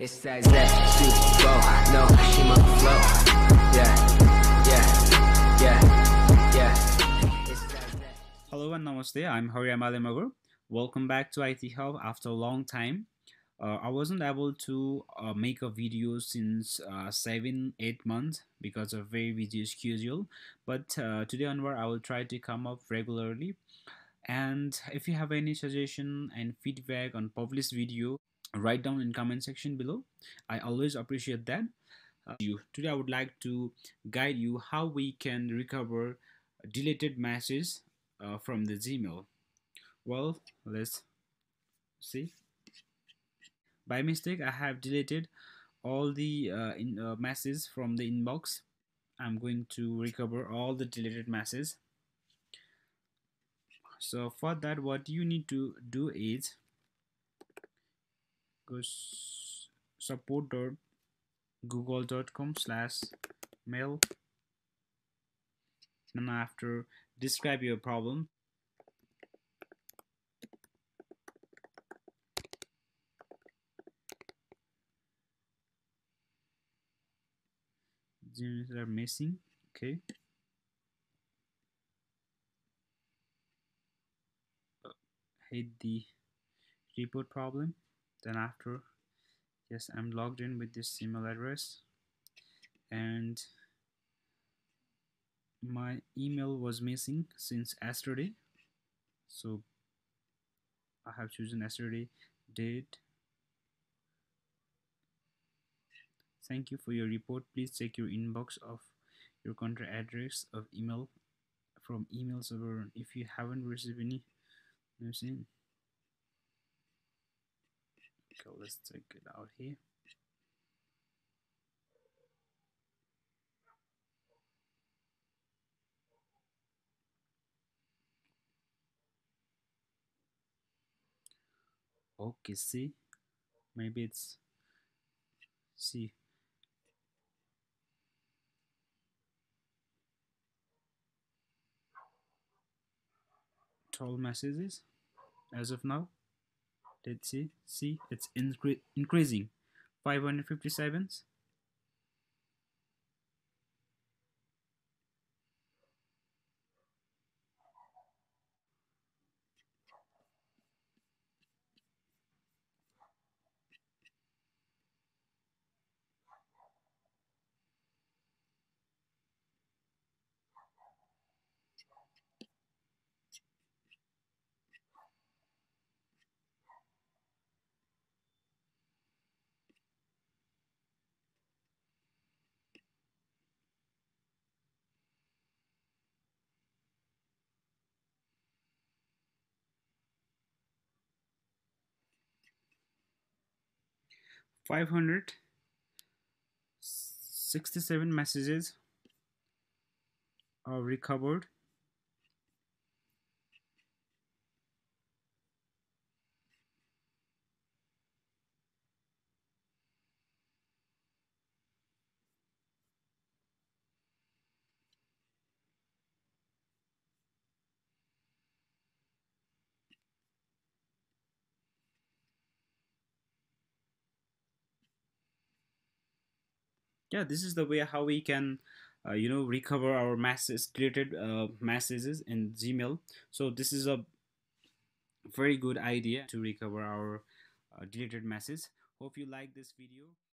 It's that that go, no, she my flow. Yeah, yeah, yeah, yeah. Hello and namaste. I'm Hari Magar. Welcome back to IT Hub after a long time. Uh, I wasn't able to uh, make a video since uh, seven, eight months because of very busy schedule. But uh, today onward, I will try to come up regularly. And if you have any suggestion and feedback on published video, write down in comment section below. I always appreciate that. Uh, you today i would like to guide you how we can recover deleted messages uh, from the gmail. Well let's see. By mistake i have deleted all the uh, in, uh, messages from the inbox. I'm going to recover all the deleted messages. So for that what you need to do is go support.google.com slash mail. And after describe your problem. Gems are missing okay. Hit the report problem then after yes I'm logged in with this email address. And my email was missing since yesterday. So I have chosen yesterday date. Thank you for your report. Please check your inbox of your country address of email from email server if you haven't received any. Message so let's take it out here. Okay see maybe it's see. 12 messages as of now let's see see it's incre increasing. 557 567 messages are recovered yeah this is the way how we can uh, you know recover our messages deleted uh, messages in gmail. So this is a very good idea to recover our uh, deleted message hope you like this video